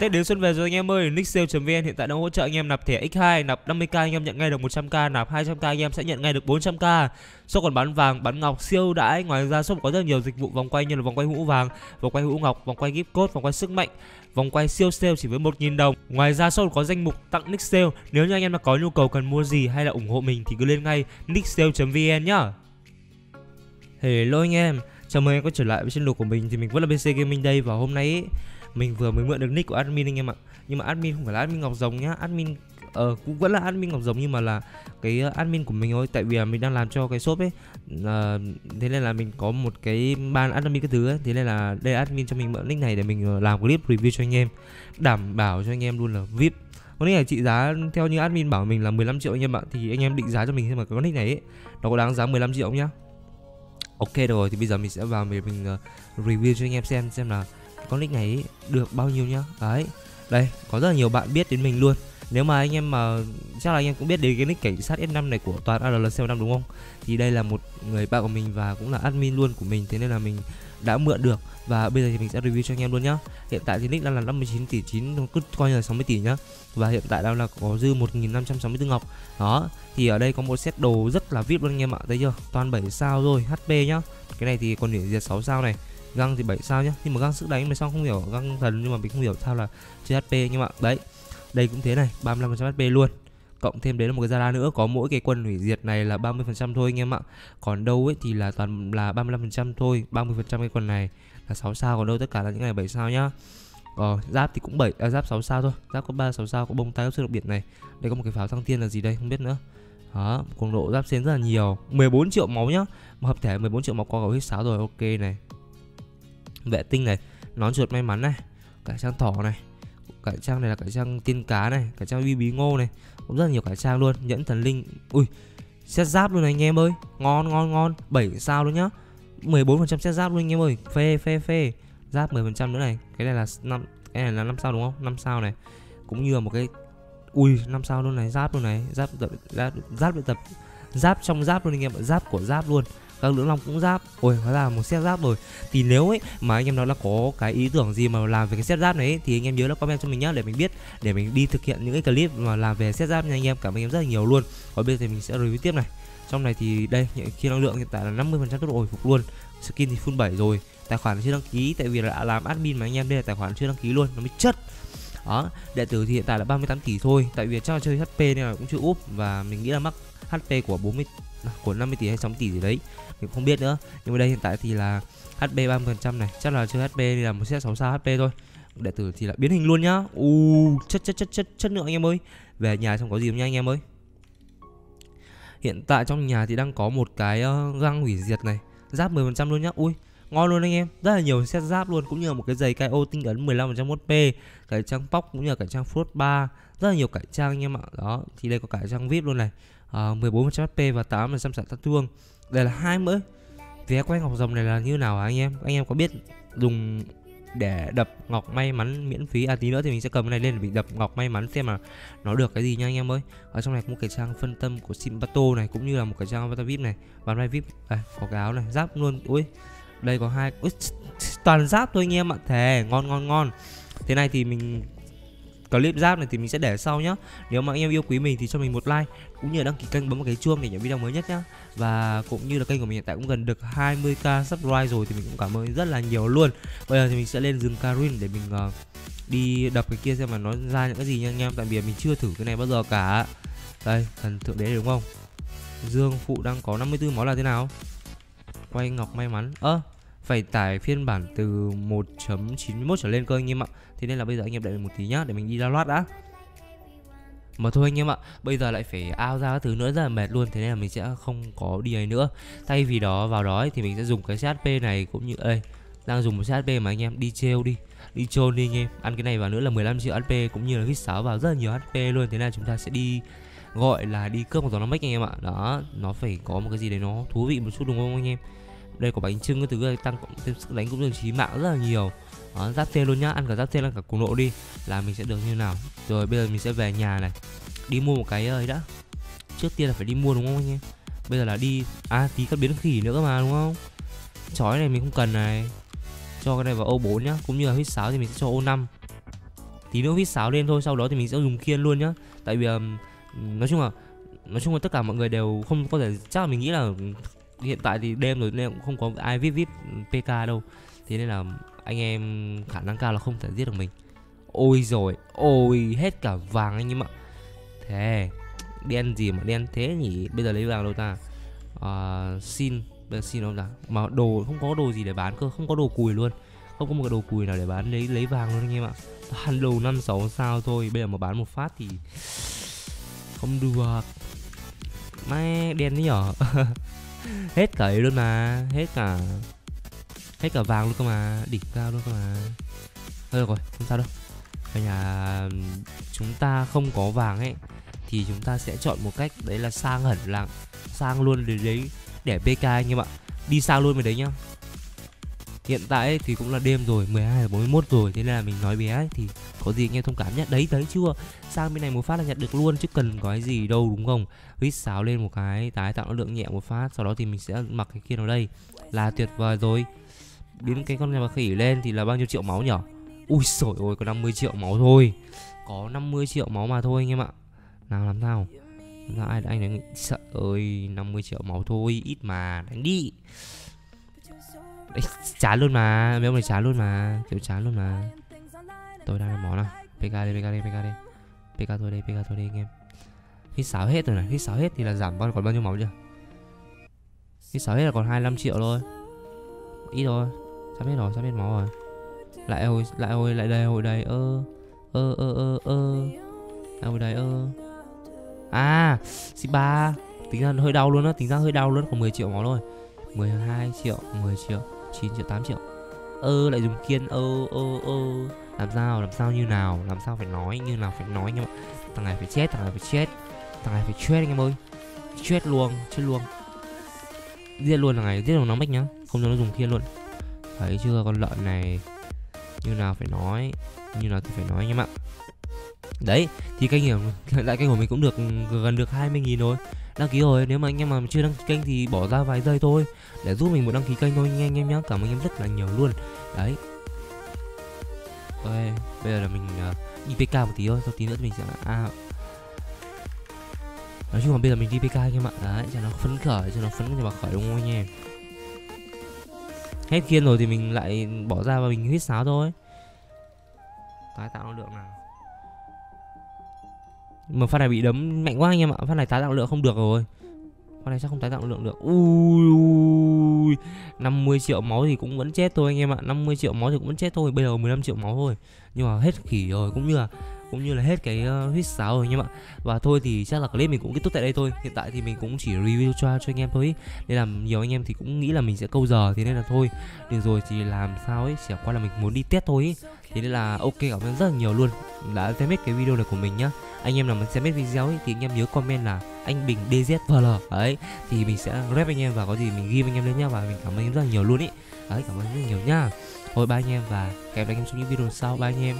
Tết đến xuân về rồi anh em ơi, nixsale.vn hiện tại đang hỗ trợ anh em nạp thẻ X2, nạp 50k anh em nhận ngay được 100k, nạp 200k anh em sẽ nhận ngay được 400k. Shop còn bán vàng, bán ngọc siêu đãi. Ngoài ra shop có rất nhiều dịch vụ vòng quay như là vòng quay hũ vàng, vòng quay hũ ngọc, vòng quay gift code, vòng quay sức mạnh, vòng quay siêu sale chỉ với 1.000 đồng. Ngoài ra shop có danh mục tặng nick sale. Nếu như anh em mà có nhu cầu cần mua gì hay là ủng hộ mình thì cứ lên ngay nixsale.vn nhá. Hello anh em, chào mừng anh em quay trở lại với channel của mình thì mình vẫn là BC Gaming đây và hôm nay ấy, mình vừa mới mượn được nick của admin anh em ạ. Nhưng mà admin không phải là admin ngọc rồng nhá. Admin ờ cũng vẫn là admin ngọc rồng nhưng mà là cái ờ, admin của mình thôi. Tại vì là mình đang làm cho cái shop ấy. Uh, thế nên là mình có một cái ban admin cái thứ ấy. Thế nên là đây là admin cho mình mượn nick này để mình ờ, làm clip review cho anh em. Đảm bảo cho anh em luôn là vip. Con nick này trị giá theo như admin bảo mình là 15 triệu anh em ạ. Thì anh em định giá cho mình xem mà cái nick này ấy nó có đáng giá 15 triệu không nhá? Ok rồi. Thì bây giờ mình sẽ vào để mình uh, review cho anh em xem xem là con nick này được bao nhiêu nhá. Đấy, đây, có rất là nhiều bạn biết đến mình luôn. Nếu mà anh em mà, chắc là anh em cũng biết đến cái nick cảnh sát S5 này của toàn ARLC5 đúng không? Thì đây là một người bạn của mình và cũng là admin luôn của mình, thế nên là mình đã mượn được. Và bây giờ thì mình sẽ review cho anh em luôn nhá. Hiện tại thì nick đang là 59 tỷ 9 cứ coi như là 60 tỷ nhá. Và hiện tại đang là có dư 1564 ngọc. Đó, thì ở đây có một set đồ rất là vip luôn anh em ạ, thấy chưa? Toàn 7 sao rồi HP nhá. Cái này thì còn điểm diệt 6 sao này găng thì 7 sao nhá. Nhưng mà găng sức đánh mà sao không hiểu găng thần nhưng mà mình không hiểu sao là chơi HP nhưng mà đấy đây cũng thế này 35% HP luôn. Cộng thêm đấy là một cái Zara nữa có mỗi cái quân hủy diệt này là 30% thôi anh em ạ. Còn đâu ấy thì là toàn là 35% thôi 30% cái quần này là 6 sao còn đâu tất cả là những ngày 7 sao nhá. Ờ, giáp thì cũng 7 à, giáp 6 sao thôi giáp có 3 6 sao có bông tay ốc siêu đặc biệt này. Đây có một cái pháo thăng tiên là gì đây không biết nữa. Đó cường độ giáp xến rất là nhiều. 14 triệu máu nhá. Mà hợp thể 14 triệu máu có gấu hít sáo rồi ok này vệ tinh này nón chuột may mắn này, cải trang thỏ này, cải trang này là cải trang tiên cá này, cải trang bi bí ngô này, cũng rất là nhiều cải trang luôn, nhẫn thần linh, ui set giáp luôn này anh em ơi, ngon ngon ngon 7 sao luôn nhá 14% set giáp luôn anh em ơi, phê phê phê, giáp 10% nữa này, cái này là năm, cái này là năm sao đúng không? Năm sao này, cũng như là một cái, ui, năm sao luôn này, giáp luôn này, giáp giáp giáp luyện tập, giáp trong giáp luôn anh em giáp của giáp luôn Vâng, các lưỡng long cũng giáp. Ôi hóa ra một set giáp rồi. Thì nếu ấy mà anh em đó là có cái ý tưởng gì mà làm về cái set giáp này ấy, thì anh em nhớ là comment cho mình nhá để mình biết để mình đi thực hiện những cái clip mà làm về set giáp nha anh em. Cảm ơn anh em rất là nhiều luôn. Còn bây giờ thì mình sẽ review tiếp này. Trong này thì đây khi năng lượng hiện tại là 50% tốc độ hồi phục luôn. Skin thì full 7 rồi. Tài khoản chưa đăng ký tại vì là đã làm admin mà anh em đây là tài khoản chưa đăng ký luôn nó mới chất. Đó đệ tử thì hiện tại là 38 tỷ thôi. Tại vì chắc là chơi hp nên là cũng chưa úp và mình nghĩ là mắc hp của 40 của 50 tỷ hay 60 tỷ gì đấy mình không biết nữa. Nhưng mà đây hiện tại thì là hp 30% này. Chắc là chơi hp thì là một set 6 sao hp thôi. Đệ tử thì là biến hình luôn nhá. U chất chất chất chất chất lượng anh em ơi. Về nhà xong có gì không nha anh em ơi. Hiện tại trong nhà thì đang có một cái ờ, uh, găng hủy diệt này. Giáp 10% luôn nhá. Ui ngon luôn anh em. Rất là nhiều set giáp luôn cũng như là một cái giày cài ô tinh ấn 15% HP cải trang póc cũng như là cải trang float 3 rất là nhiều cải trang anh em ạ. Đó thì đây có cải trang vip luôn này uh, 14% HP và 8% sản sát thương. Đây là hai mới vé quay ngọc rồng này là như nào hả anh em? Anh em có biết dùng để đập ngọc may mắn miễn phí? À tí nữa thì mình sẽ cầm cái này lên để bị đập ngọc may mắn xem mà nó được cái gì nha anh em ơi. Ở trong này có một cái trang phân tâm của simbato này cũng như là một cái trang avatar vip này. Và vai vip à, có cái áo này giáp luôn. Ui đây có hai ui, toàn giáp thôi anh em ạ. Thề ngon ngon ngon. Thế này thì mình clip giáp này thì mình sẽ để sau nhá. Nếu mà anh em yêu quý mình thì cho mình một like cũng như là đăng ký kênh bấm vào cái chuông để nhận video mới nhất nhá. Và cũng như là kênh của mình hiện tại cũng gần được 20k subscribe rồi thì mình cũng cảm ơn rất là nhiều luôn. Bây giờ thì mình sẽ lên rừng Karin để mình uh, đi đập cái kia xem mà nó ra những cái gì nha anh em. Tại vì mình chưa thử cái này bao giờ cả. Đây thần thượng đế đúng không? Dương phụ đang có 54 máu là thế nào? Quay ngọc may mắn. Ơ à, phải tải phiên bản từ 1.91 trở lên cơ anh em ạ. Thế nên là bây giờ anh em đợi mình một tí nhá để mình đi ra loát đã. Mà thôi anh em ạ, bây giờ lại phải ao ra các thứ nữa rất là mệt luôn Thế nên là mình sẽ không có đi ấy nữa. Thay vì đó vào đó ấy, thì mình sẽ dùng cái CHP này cũng như đây Đang dùng một CHP mà anh em đi treo đi Đi trôn đi anh em. Ăn cái này vào nữa là 15 triệu HP cũng như là hit 6 vào rất là nhiều HP luôn Thế nên là chúng ta sẽ đi gọi là đi cướp một giòn anh em ạ. Đó, nó phải có một cái gì đấy nó thú vị một chút đúng không anh em? Đây có bánh trưng cái thứ tăng cộng thêm sức đánh cũng được trí mạng rất là nhiều. Đó, giáp tên luôn nhá ăn cả giáp tên ăn cả cùng độ đi là mình sẽ được như nào. Rồi bây giờ mình sẽ về nhà này đi mua một cái ơi đã. Trước tiên là phải đi mua đúng không anh em? Bây giờ là đi à tí các biến khỉ nữa cơ mà đúng không? Chói này mình không cần này. Cho cái này vào ô 4 nhá cũng như là huyết sáo thì mình sẽ cho ô 5 tí nữa huýt sáo lên thôi sau đó thì mình sẽ dùng khiên luôn nhá. Tại vì um, nói chung là nói chung là tất cả mọi người đều không có thể chắc là mình nghĩ là hiện tại thì đêm rồi nên cũng không có ai vip vip pk đâu. Thế nên là anh em khả năng cao là không thể giết được mình. Ôi rồi ôi hết cả vàng anh em ạ. Thế đen gì mà đen thế nhỉ? Bây giờ lấy vàng đâu ta? À, xin bây giờ xin đâu ta? Mà đồ không có đồ gì để bán cơ không có đồ cùi luôn. Không có một cái đồ cùi nào để bán lấy lấy vàng luôn anh em ạ. Toàn đồ năm sáu sao thôi bây giờ mà bán một phát thì không được. Mẹ đen đấy nhở? Hết cả ấy luôn mà, Hết cả Hết cả vàng luôn cơ mà, Đỉnh cao luôn cơ mà. Thôi được rồi, không sao đâu. Ở nhà chúng ta không có vàng ấy, Thì chúng ta sẽ chọn một cách, Đấy là sang hẳn lặng Sang luôn để đấy, Để PK anh em ạ. Đi sang luôn với đấy nhá. Hiện tại thì cũng là đêm rồi 12 41 rồi Thế nên là mình nói bé ấy, thì có gì anh em thông cảm nhé Đấy thấy chưa Sang bên này một phát là nhận được luôn Chứ cần có cái gì đâu đúng không? Huýt sáo lên một cái Tái tạo năng lượng nhẹ một phát Sau đó thì mình sẽ mặc cái kia vào đây. Là tuyệt vời rồi. Biến cái con nhà khỉ lên thì là bao nhiêu triệu máu nhở? Ui sổi ôi có 50 triệu máu thôi. Có 50 triệu máu mà thôi anh em ạ. Nào làm sao? Làm sao ai anh đánh sợ ơi 50 triệu máu thôi ít mà đánh đi. Đấy, chán luôn mà mấy ông này chán luôn mà kiểu chán luôn mà. Tôi đang làm món nào? Pk đi pk đi pk đi. Pk thôi đi pk thôi đi anh em. Khi sáu hết rồi này khi sáu hết thì là giảm bao còn bao nhiêu máu chưa? Khi sáu hết là còn 25 triệu thôi. Ít thôi sắp hết rồi sắp hết máu rồi. Lại hồi lại hồi lại đây hồi đây ơ ơ ơ ơ ơ. Lại hồi đây ơ. À xí ba tính ra hơi đau luôn á tính ra hơi đau luôn còn 10 triệu máu thôi. 12 triệu 10 triệu. 9 triệu 8 triệu. Ơ, lại dùng kiên, ơ ơ ơ, làm sao làm sao như nào, làm sao phải nói như nào phải nói nhưng mà thằng này phải chết, thằng này phải chết, thằng này phải chết anh em ơi. Chết luôn chết luôn. Giết luôn thằng này, giết luôn nó mách nhá, không cho nó dùng kia luôn. Thấy chưa, con lợn này, như nào phải nói, như nào thì phải nói anh em ạ. Đấy, thì kênh hiểu lại kênh của mình cũng được, gần được 20 nghìn rồi đăng ký rồi nếu mà anh em mà chưa đăng ký kênh thì bỏ ra vài giây thôi để giúp mình một đăng ký kênh thôi anh em nhé cảm ơn anh em rất là nhiều luôn. Đấy. Ok bây giờ là mình uh, đi pk một tí thôi sau tí nữa thì mình sẽ à, nói chung là bây giờ mình đi pk anh em ạ. Đấy cho nó phấn khởi cho nó phấn cho mà khởi đúng không anh em? Hết kiên rồi thì mình lại bỏ ra và mình huyết sáo thôi. Tái tạo năng lượng nào mà phát này bị đấm mạnh quá anh em ạ. Phát này tái tạo lượng không được rồi. Phát này chắc không tái tạo lượng được. Ui, ui 50 triệu máu thì cũng vẫn chết thôi anh em ạ. 50 triệu máu thì cũng vẫn chết thôi. Bây giờ 15 triệu máu thôi. Nhưng mà hết khỉ rồi cũng như là cũng như là hết cái uh, huyết sáo rồi anh em ạ. Và thôi thì chắc là clip mình cũng kết thúc tại đây thôi. Hiện tại thì mình cũng chỉ review cho cho anh em thôi nên là nhiều anh em thì cũng nghĩ là mình sẽ câu giờ thế nên là thôi. Được rồi thì làm sao ấy chỉ qua là mình muốn đi test thôi ý. thế nên là ok cảm ơn rất là nhiều luôn đã xem hết cái video này của mình nhá. Anh em nào mà xem hết video ấy, thì anh em nhớ comment là anh bình dzvl đấy, thì mình sẽ rep anh em và có gì mình ghi anh em lên nhá và mình cảm ơn anh em rất là nhiều luôn ý. Đấy, cảm ơn rất là nhiều nhá. Thôi ba anh em và hẹn gặp anh em trong những video sau. Ba anh em.